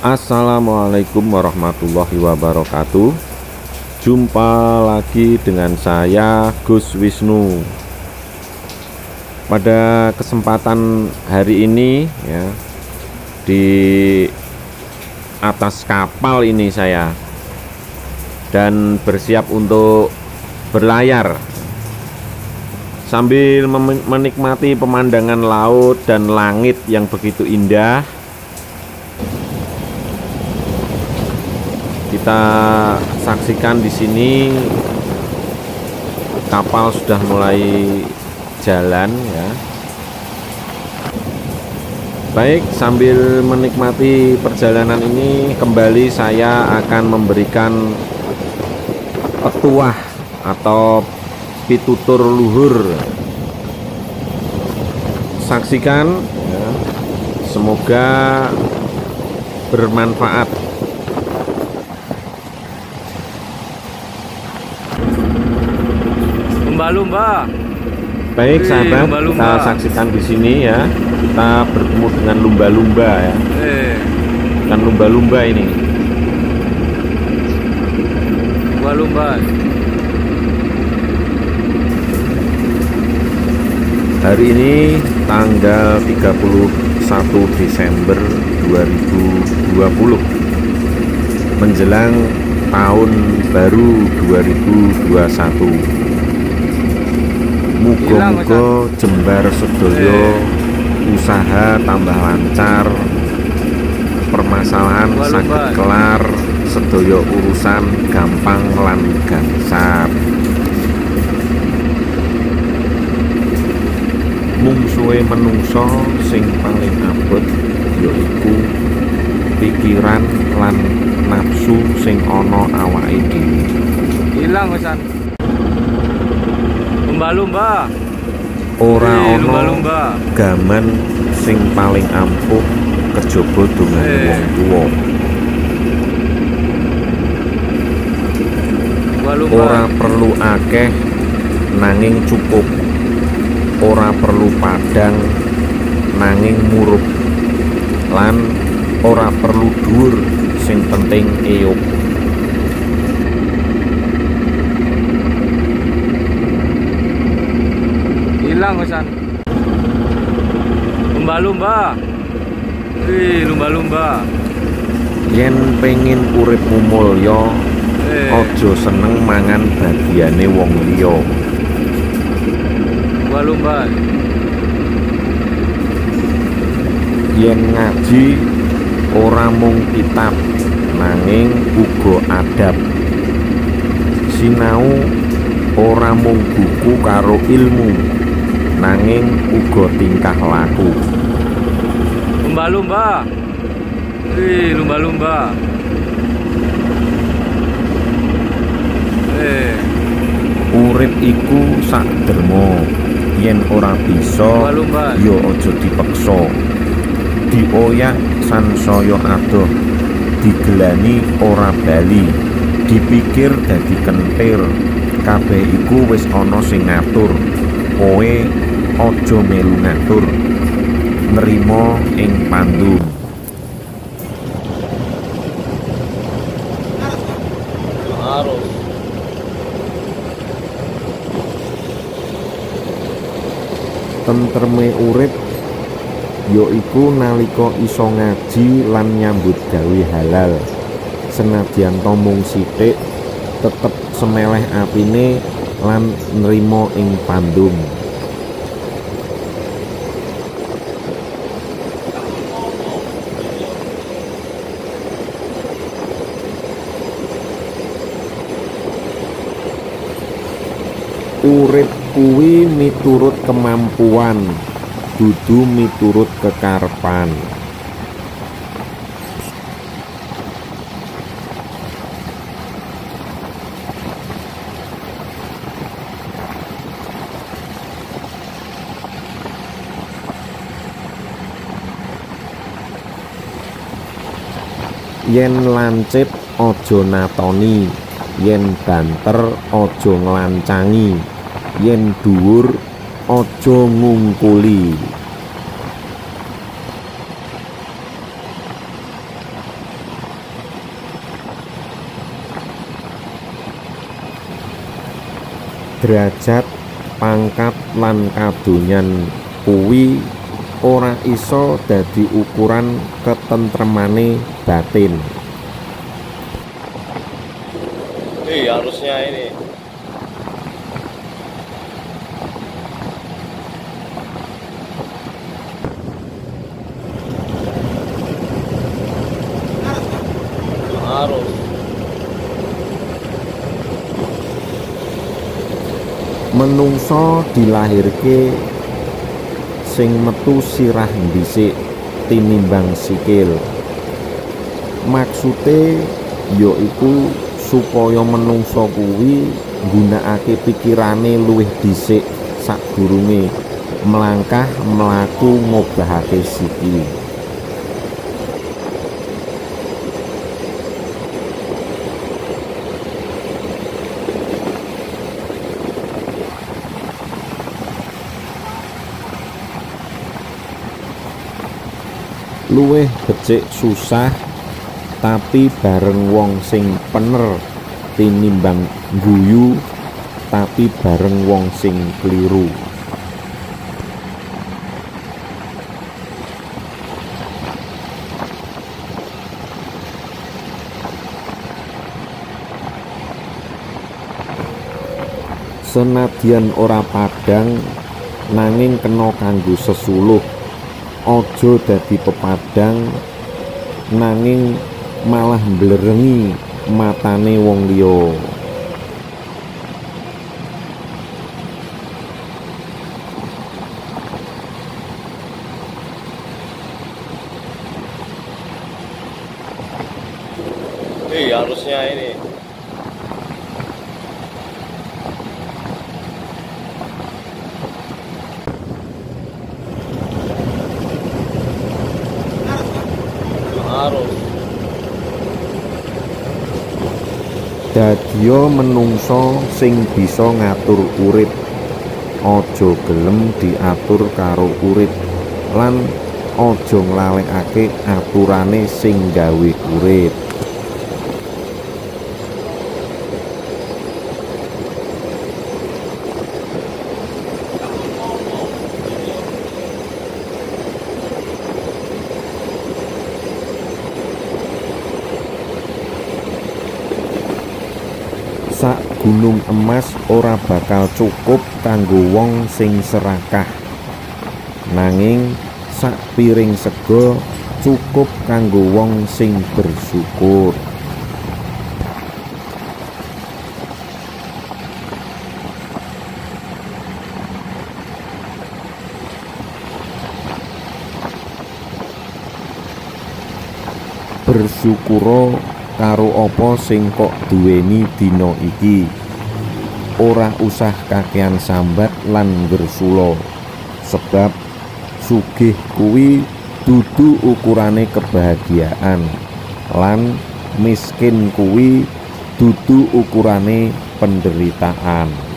Assalamualaikum warahmatullahi wabarakatuh. Jumpa lagi dengan saya Gus Wisnu. Pada kesempatan hari ini ya Di atas kapal ini saya Dan bersiap untuk berlayar. Sambil menikmati pemandangan laut dan langit yang begitu indah kita saksikan di sini kapal sudah mulai jalan ya. Baik sambil menikmati perjalanan ini kembali saya akan memberikan petuah atau pitutur luhur. Saksikan ya. semoga bermanfaat lumba-lumba. Baik sahabat, lumba -lumba. kita saksikan di sini ya. Kita bertemu dengan lumba-lumba ya. Eh. Bukan lumba-lumba ini. Lumba-lumba. Hari ini tanggal 31 Desember 2020 menjelang tahun baru 2021 Muga-muga jembar sedoyo usaha tambah lancar permasalahan sakit kelar sedoyo urusan gampang lan gansar. Mungsuhe menungso sing paling abot yaiku pikiran lan nafsu sing ana awake dhewe. Ilang wesan lumba-lumba. Ora ono lumba-lumba. gaman sing paling ampuh kejaba dongan e. wong tuwa. Ora perlu akeh nanging cukup. Ora perlu padang nanging murup. Lan ora perlu dhuwur sing penting eyup Hasan lumba-lumba. Wih lumba-lumba. Yen pengen urip mulya eh. aja seneng mangan bagiane wong liya. Lumba-lumba. Yen ngaji ora mung kitab nanging uga adab. Sinau ora mung buku karo ilmu nanging uga tingkah laku. Lumba-lumba. Wih lumba-lumba. Eh. Urip iku sak dermo yen ora bisa yo aja dipeksa. Dioyak sansaya adoh. Digelani ora bali. Dipikir dadi kentir kabeh iku wis ana sing ngatur. Kowe aja melu ngatur. Nrimo ing pandu tentreme urip yaiku nalika iso ngaji lan nyambut gawe halal. Senadyan to mung sithik tetep semeleh apine lan nrimo ing pandung urip kuwi miturut kemampuan dudu miturut kekarepan yen lancip aja natoni yen banter aja nglancangi yen dhuwur ojo ngungkuli derajat pangkat lan kadonyan. Kuwi ora iso dadi ukuran ketentremane batin. Eh harusnya ini. Menungso dilahirke sing metu sirah dhisik tinimbang sikil. Maksude yaiku supaya menungso kuwi nggunakake pikirane luwih dhisik sadurunge melangkah mlaku ngobahake sikil luwih becik susah tapi bareng wong sing pener tinimbang guyu tapi bareng wong sing keliru. Senadyan ora padang nanging kena kanggo sesuluh aja dadi pepadang nanging malah mblerengi matane wong liya. Eh, harusnya ini dadya menungsa sing bisa ngatur urip. Aja gelem diatur karo urip lan aja nglalekake aturane sing gawe urip gunung emas ora bakal cukup kanggo wong sing serakah. Nanging sak piring sego cukup kanggo wong sing bersyukur. Bersyukura karo apa sing kok duweni dina iki? Ora usah kakean sambat lan bersula sebab sugih kuwi dudu ukurane kebahagiaan lan miskin kuwi dudu ukurane penderitaan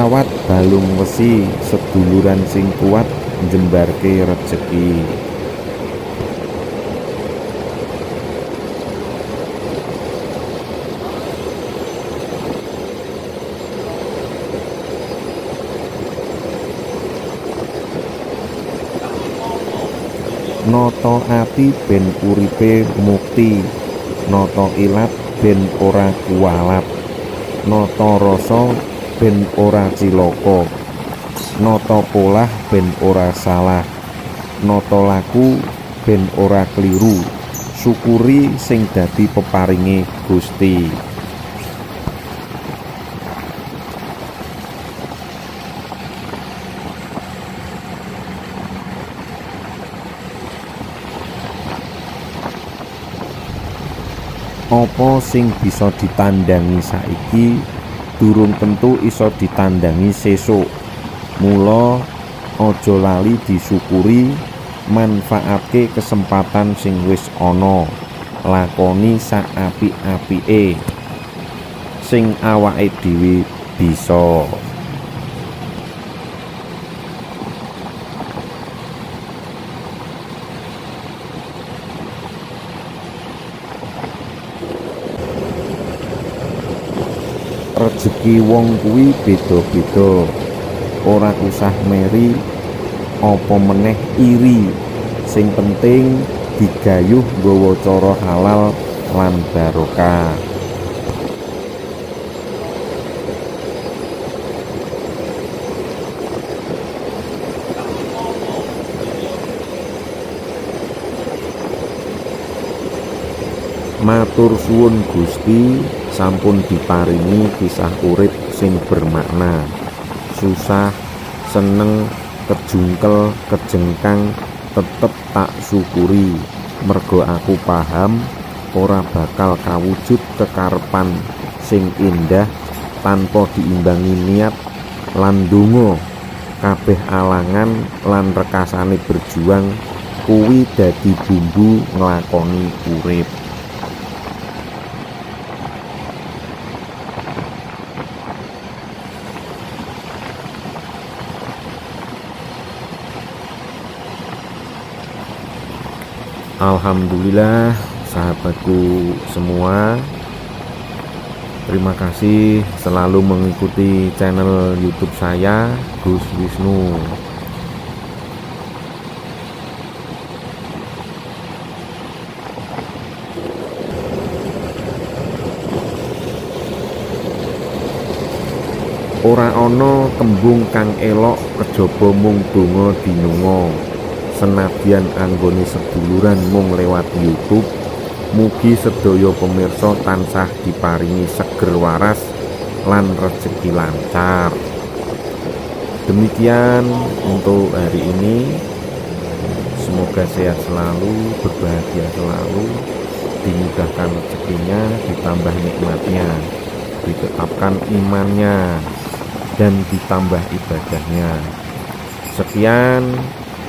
kawat balung wesi seduluran sing kuat njembarke rejeki. Noto ati ben uripe mukti Noto ilat ben ora kualat. Noto rasa ben ora cilaka. Noto polah ben ora salah. Noto laku ben ora kliru Syukuri sing dadi peparinge Gusti. Apa sing bisa ditandangi saiki durung tentu iso ditandangi sesuk. Mula aja lali disyukuri manfaatke kesempatan sing wis ana. Lakoni saapik-apike sing awake dhewe bisa rezeki wong kuwi beda-beda. Ora usah meri apa meneh iri. Sing penting digayuh nggawa cara halal lan barokah. Matur suwun Gusti sampun diparingi kisah urip sing bermakna. Susah, seneng, kejungkel, kejengkang tetep tak syukuri. Mergo aku paham ora bakal kawujud kekarepan sing indah tanpa diimbangi niat lan donga. Kabeh alangan lan rekasane berjuang kuwi dadi bumbu nglakoni urip. Alhamdulillah sahabatku semua. Terima kasih selalu mengikuti channel YouTube saya Gus Wisnu. Ora ana tembung kang elok kejaba mung donga dinunga senadyan anggone seduluran mung lewat YouTube mugi sedaya pemirsa tansah diparingi seger waras lan rezeki lancar. Demikian untuk hari ini. Semoga sehat selalu berbahagia selalu dimudahkan rezekinya ditambah nikmatnya ditetapkan imannya dan ditambah ibadahnya. Sekian